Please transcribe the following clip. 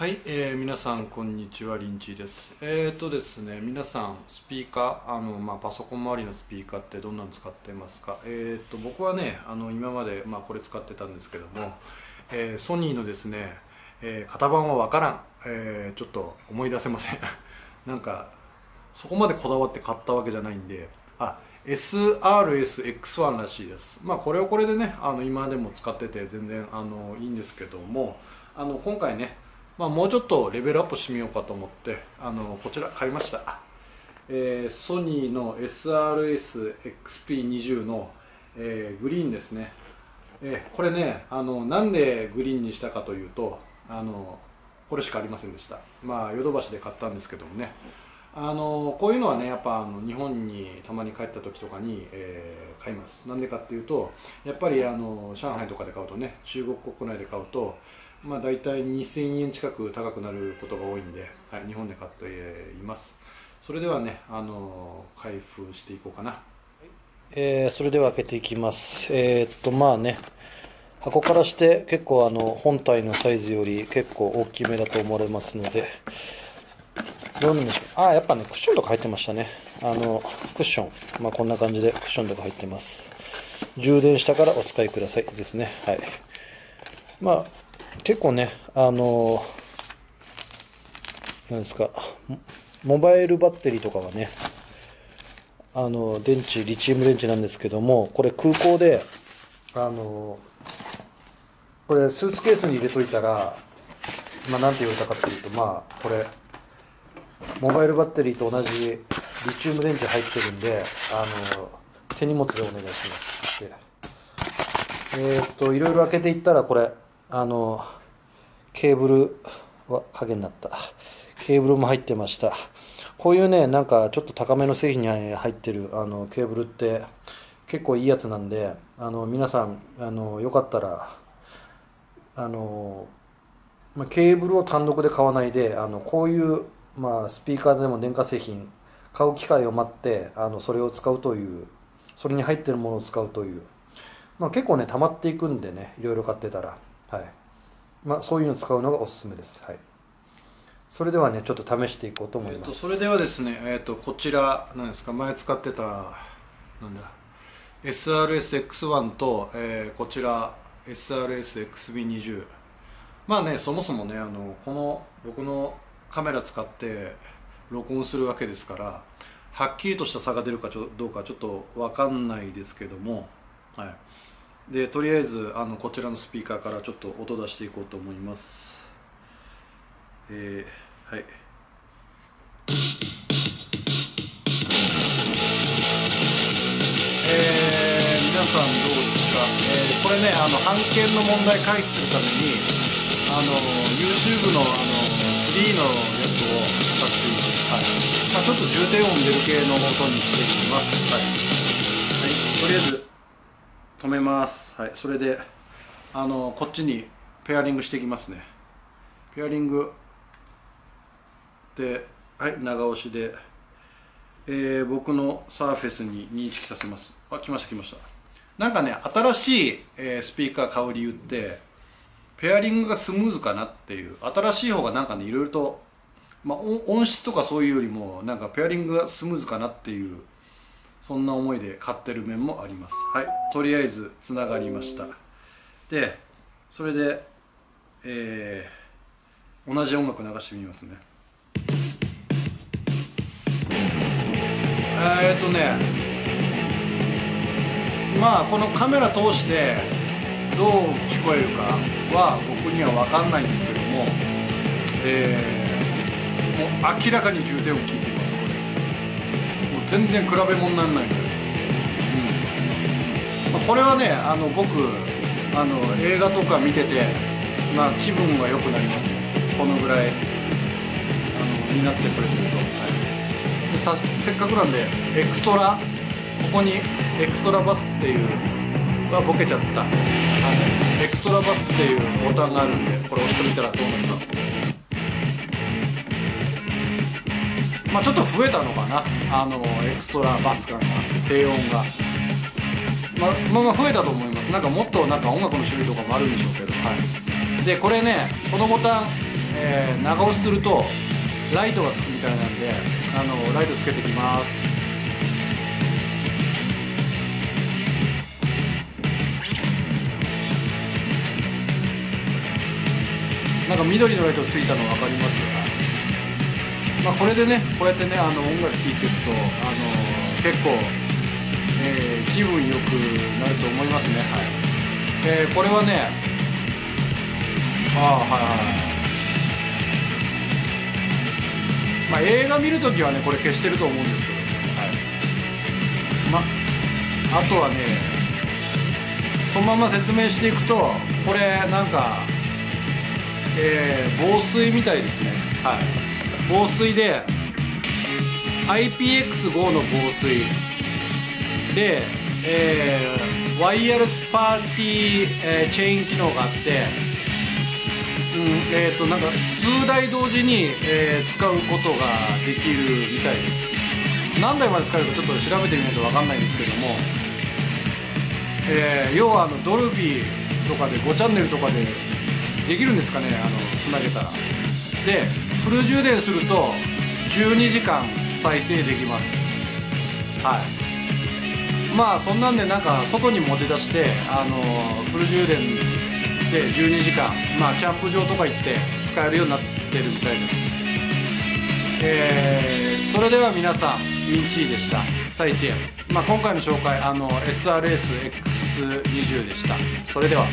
はい、えー、皆さんこんにちはリンチです。えーとですね皆さんスピーカーあの、まあ、パソコン周りのスピーカーってどんなの使ってますか？えーと僕はねあの今まで、まあ、これ使ってたんですけども、えー、ソニーのですね、え、型番はわからん、え、ちょっと思い出せません。なんかそこまでこだわって買ったわけじゃないんであ SRSX1 らしいです。まあこれをこれでねあの今でも使ってて全然あのいいんですけどもあの今回ねまあ、もうちょっとレベルアップしてみようかと思ってあのこちら買いました、えー、ソニーの SRS-XP20 の、えー、グリーンですね、えー、これねあのなんでグリーンにしたかというとあのこれしかありませんでした。まあヨドバシで買ったんですけどもね。あのこういうのはねやっぱあの日本にたまに帰った時とかに、えー、買います。なんでかっていうとやっぱりあの上海とかで買うとね中国国内で買うとまあ、大体2000円近く高くなることが多いんで、はい、日本で買っています。それではねあの開封していこうかな、えー、それでは開けていきます。えー、っとまあね箱からして結構あの本体のサイズより結構大きめだと思われますのでどうなんでしょう。ああやっぱねクッションとか入ってましたね。あのクッション。まあこんな感じでクッションとか入ってます。充電したからお使いくださいですね。はい。まあ結構ね、あのなんですか、モバイルバッテリーとかはね、あの電池、リチウム電池なんですけども、これ空港で、あのこれスーツケースに入れといたら、まあ、なんて言われたかっていうと、まあ、これ、モバイルバッテリーと同じリチウム電池入ってるんで、あの手荷物でお願いします。えー、っと、いろいろ開けていったら、これ、あのケーブルは影になった。ケーブルも入ってました。こういうねなんかちょっと高めの製品に入ってるあのケーブルって結構いいやつなんであの皆さんあのよかったらあの、ま、ケーブルを単独で買わないであのこういう、まあ、スピーカーでも電化製品買う機会を待ってあのそれを使うというそれに入ってるものを使うという、まあ、結構ね溜まっていくんでねいろいろ買ってたら。はい。まあ、そういうのを使うのがおすすめです、はい、それではねちょっと試していこうと思います、えー、それではですね、えーと、こちらなんですか？前使ってたなんだ？SRSX1 と、えー、こちら SRSXB20 まあねそもそもねあのこの僕のカメラ使って録音するわけですからはっきりとした差が出るかどうかちょっと分かんないですけどもはい。でとりあえずあのこちらのスピーカーからちょっと音出していこうと思います。えー、はい。えー、皆さんどうですか、えー、これねあの版権の問題回避するためにあの YouTube のあの3のやつを使っています、はい。まあ、ちょっと重低音出る系の音にしています。はい、はい、とりあえず止めます。はい。それであのこっちにペアリングしていきますね。ペアリングではい長押しで、えー、僕のサーフェスに認識させます。あ来ました来ました。なんかね新しい、えー、スピーカー買う理由ってペアリングがスムーズかなっていう新しい方がなんかねいろいろと、まあ、音質とかそういうよりもなんかペアリングがスムーズかなっていうそんな思いで買ってる面もあります。はい。とりあえずつながりました。でそれでえー、同じ音楽流してみますね。えー、っとね。まあこのカメラ通してどう聞こえるかは僕には分かんないんですけどもえー、もう明らかに重点を聞いて全然比べ物にならないのよ、うん。まあ、これはねあの僕あの映画とか見てて、まあ、気分は良くなりますね。このぐらいあのになってくれてると、はい、でさせっかくなんでエクストラここにエクストラバスっていうはボケちゃった、はい、エクストラバスっていうボタンがあるんでこれ押してみたらどうなるか。まあ、ちょっと増えたのかな。あのエクストラバス感が低音が、まあ、まあ増えたと思います。なんかもっとなんか音楽の種類とかもあるんでしょうけど。はい。でこれねこのボタンえー長押しするとライトがつくみたいなんであのライトつけてきます。なんか緑のライトついたの分かりますよ。まあ、これでねこうやってねあの音楽聴いていくとあの結構、えー気分よくなると思いますね。はい、えーこれはねああはいはい。まあ映画見るときはねこれ消してると思うんですけどね。はい。まあとはねそのまま説明していくとこれなんかえー防水みたいですね。はい。防水で IPX5 の防水で、えーワイヤレスパーティー、えーチェーン機能があってうんえー、となんか数台同時に、えー使うことができるみたいです。何台まで使えるかちょっと調べてみないと分かんないんですけども、えー要はあのドルビーとかで5チャンネルとかでできるんですかねあのつなげたら。でフル充電すると12時間再生できます。はい。まあそんなんでなんか外に持ち出してあのフル充電で12時間まあキャンプ場とか行って使えるようになってるみたいです。えーそれでは皆さんミンチーでした。サイチェン、まあ、今回の紹介あの SRSX20 でした。それでは。